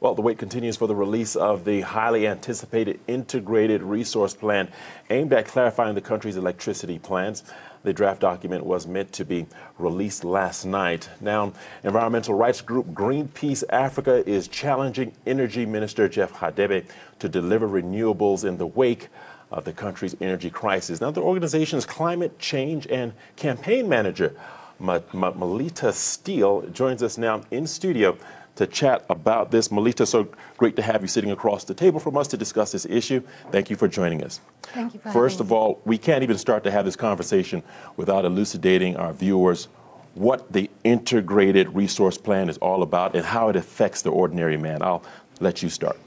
Well, the wait continues for the release of the highly anticipated integrated resource plan aimed at clarifying the country's electricity plans. The draft document was meant to be released last night. Now, environmental rights group Greenpeace Africa is challenging Energy Minister Jeff Radebe to deliver renewables in the wake of the country's energy crisis. Now, the organization's climate change and campaign manager, Melita Steele, joins us now in studio to chat about this. Melita, so great to have you sitting across the table from us to discuss this issue. Thank you for joining us. Thank you First of all, we can't even start to have this conversation without elucidating our viewers what the integrated resource plan is all about and how it affects the ordinary man. I'll let you start.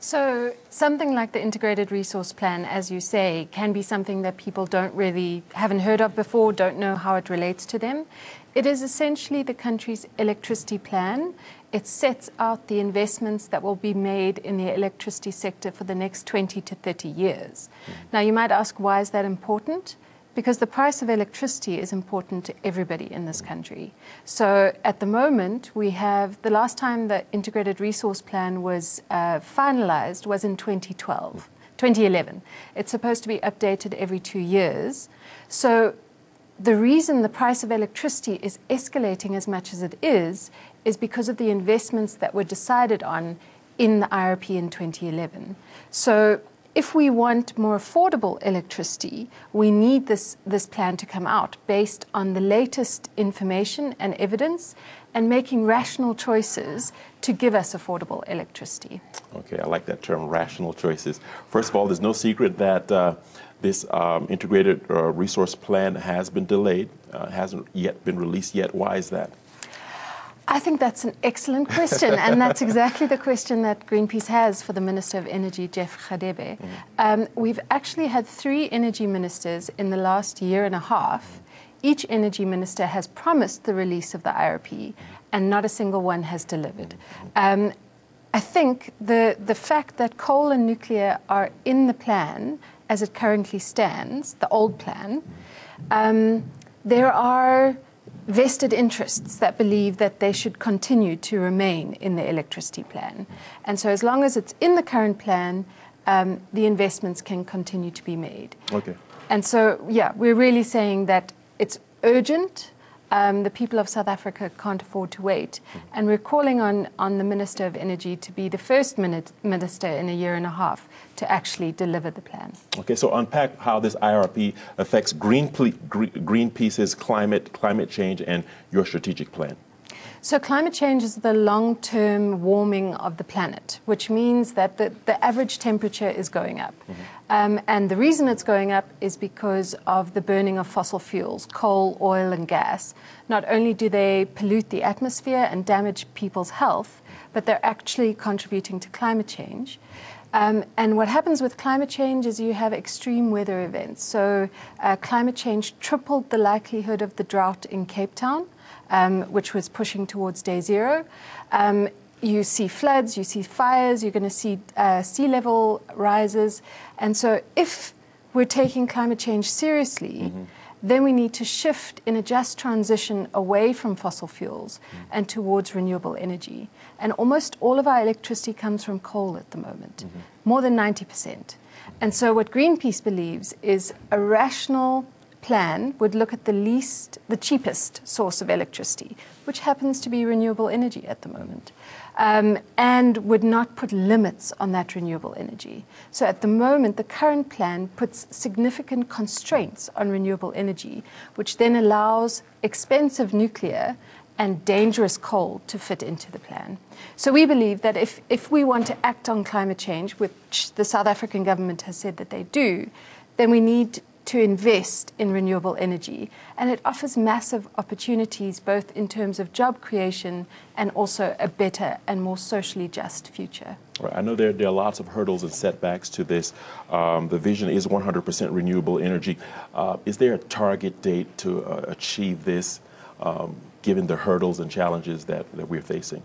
So, something like the integrated resource plan, as you say, can be something that people don't really haven't heard of before, don't know how it relates to them. It is essentially the country's electricity plan. It sets out the investments that will be made in the electricity sector for the next 20 to 30 years. Mm. Now, you might ask, why is that important? Because the price of electricity is important to everybody in this country. So, at the moment, we have the last time the Integrated Resource Plan was uh, finalized was in 2012. 2011. It's supposed to be updated every two years. So the reason the price of electricity is escalating as much as it is is because of the investments that were decided on in the IRP in 2011. So if we want more affordable electricity, we need this, this plan to come out based on the latest information and evidence and making rational choices to give us affordable electricity. Okay, I like that term, rational choices. First of all, there's no secret that uh, this um, integrated uh, resource plan has been delayed, uh, hasn't yet been released yet. Why is that? I think that's an excellent question, and that's exactly the question that Greenpeace has for the Minister of Energy, Jeff Radebe. Mm. Um, we've actually had three energy ministers in the last year and a half. Each energy minister has promised the release of the IRP, and not a single one has delivered. Um, I think the, the fact that coal and nuclear are in the plan as it currently stands, the old plan, um, there are vested interests that believe that they should continue to remain in the electricity plan. And so, as long as it's in the current plan, um, the investments can continue to be made. Okay. And so, yeah, we're really saying that it's urgent um, the people of South Africa can't afford to wait. And we're calling on, on the Minister of Energy to be the first minister in a year and a half to actually deliver the plan. Okay, so unpack how this IRP affects Green, Greenpeace's climate, climate change and your strategic plan. So, climate change is the long term warming of the planet, which means that the, the average temperature is going up. Mm-hmm. Um, and the reason it's going up is because of the burning of fossil fuels, coal, oil, and gas. Not only do they pollute the atmosphere and damage people's health, but they're actually contributing to climate change. Um, and what happens with climate change is you have extreme weather events. So, uh, climate change tripled the likelihood of the drought in Cape Town um, which was pushing towards day zero. Um, you see floods, you see fires, you're going to see uh, sea level rises. And so, if we're taking climate change seriously, mm-hmm. Then we need to shift in a just transition away from fossil fuels mm-hmm. and towards renewable energy. And almost all of our electricity comes from coal at the moment, mm-hmm. more than 90%. And so, what Greenpeace believes is a rational plan would look at the least, the cheapest source of electricity, which happens to be renewable energy at the moment, um, and would not put limits on that renewable energy. So at the moment, the current plan puts significant constraints on renewable energy, which then allows expensive nuclear and dangerous coal to fit into the plan. So we believe that if, if we want to act on climate change, which the South African government has said that they do, then we need to invest in renewable energy. And it offers massive opportunities, both in terms of job creation and also a better and more socially just future. Right. I know there, there, are lots of hurdles and setbacks to this. Um, the vision is 100% renewable energy. Uh, is there a target date to uh, achieve this, um, given the hurdles and challenges that, that we're facing?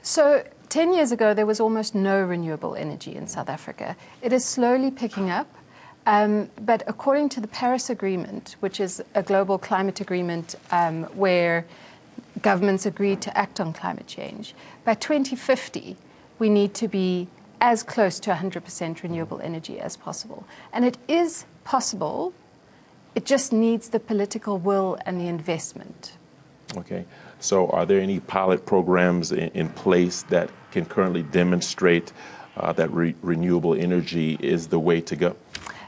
So, 10 years ago, there was almost no renewable energy in South Africa. It is slowly picking up. Um, but according to the Paris Agreement, which is a global climate agreement um, where governments agreed to act on climate change, by 2050, we need to be as close to 100% renewable energy as possible. And it is possible, it just needs the political will and the investment. Okay. So, are there any pilot programs in, in place that can currently demonstrate uh, that re- renewable energy is the way to go?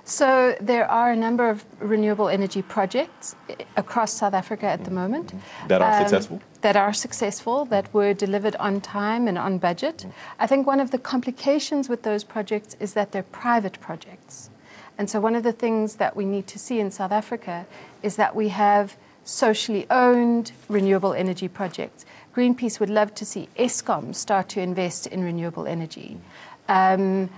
So there are a number of renewable energy projects eh, across South Africa at the mm-hmm. moment. Mm-hmm. That are um, successful? That are successful, that were delivered on time and on budget. Mm-hmm. I think one of the complications with those projects is that they're private projects. And so one of the things that we need to see in South Africa is that we have socially owned renewable energy projects. Greenpeace would love to see Eskom start to invest in renewable energy. Um,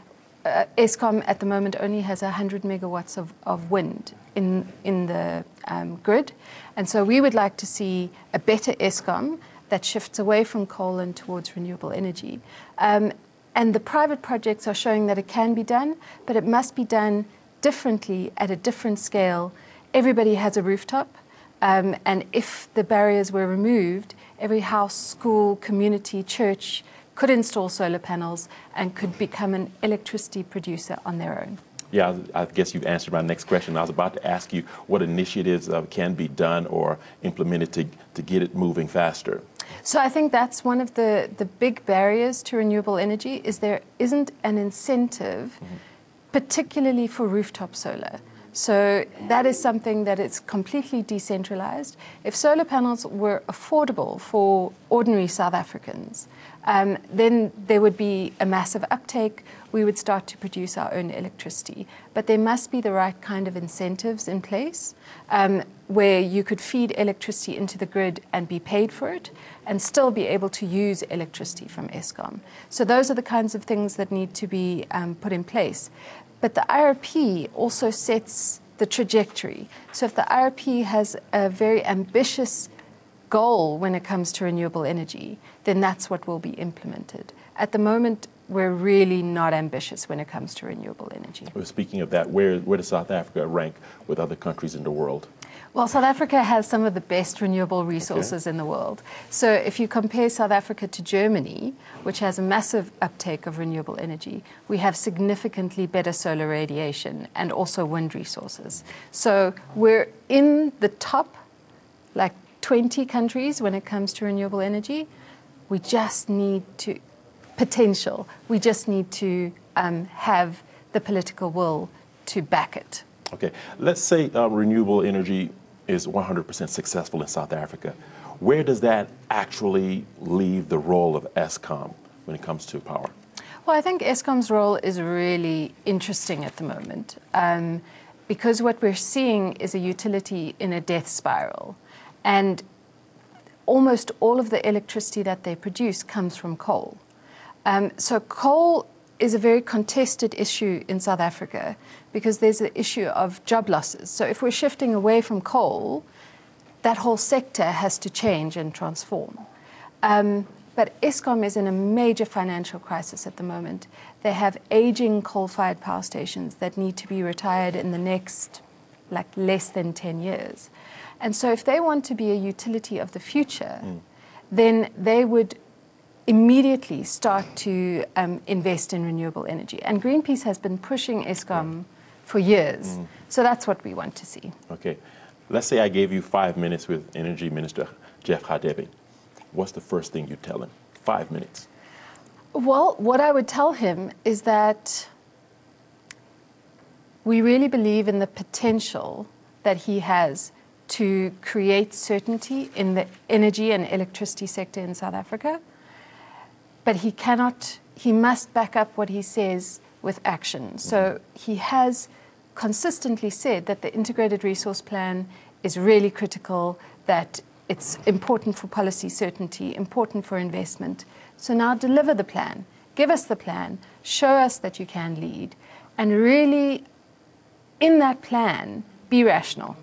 uh, Eskom at the moment only has 100 megawatts of, of wind in, in the um, grid. And so we would like to see a better Eskom that shifts away from coal and towards renewable energy. Um, and the private projects are showing that it can be done, but it must be done differently at a different scale. Everybody has a rooftop. Um, and if the barriers were removed, every house, school, community, church, could install solar panels and could become an electricity producer on their own. Yeah, I guess you've answered my next question. I was about to ask you what initiatives uh, can be done or implemented to, to get it moving faster. So I think that's one of the, the big barriers to renewable energy is there isn't an incentive, mm-hmm. particularly for rooftop solar. So that is something that is completely decentralized. If solar panels were affordable for ordinary South Africans, um, then there would be a massive uptake. We would start to produce our own electricity. But there must be the right kind of incentives in place um, where you could feed electricity into the grid and be paid for it and still be able to use electricity from Eskom. So those are the kinds of things that need to be um, put in place. But the IRP also sets the trajectory. So if the IRP has a very ambitious goal when it comes to renewable energy, then that's what will be implemented. At the moment, we're really not ambitious when it comes to renewable energy. Well, speaking of that, where, where does South Africa rank with other countries in the world? Well, South Africa has some of the best renewable resources okay. in the world. So if you compare South Africa to Germany, which has a massive uptake of renewable energy, we have significantly better solar radiation and also wind resources. So we're in the top, like 20 countries when it comes to renewable energy. We just need to, potential, we just need to um, have the political will to back it. Okay, let's say uh, renewable energy is 100% successful in South Africa. Where does that actually leave the role of Eskom when it comes to power? Well, I think Eskom's role is really interesting at the moment um, because what we're seeing is a utility in a death spiral. And almost all of the electricity that they produce comes from coal. Um, so coal is a very contested issue in South Africa because there's an issue of job losses. So if we're shifting away from coal, that whole sector has to change and transform. Um, but Eskom is in a major financial crisis at the moment. They have aging coal fired power stations that need to be retired in the next, like, less than 10 years. And so, if they want to be a utility of the future, mm. then they would immediately start to um, invest in renewable energy. And Greenpeace has been pushing Eskom for years. Mm. So that's what we want to see. Okay. Let's say I gave you five minutes with Energy Minister Jeff Radebe. What's the first thing you tell him? Five minutes. Well, what I would tell him is that we really believe in the potential that he has to create certainty in the energy and electricity sector in South Africa but he cannot, he must back up what he says with action. So he has consistently said that the integrated resource plan is really critical, that it's important for policy certainty, important for investment. So now deliver the plan, give us the plan, show us that you can lead, and really, in that plan, be rational.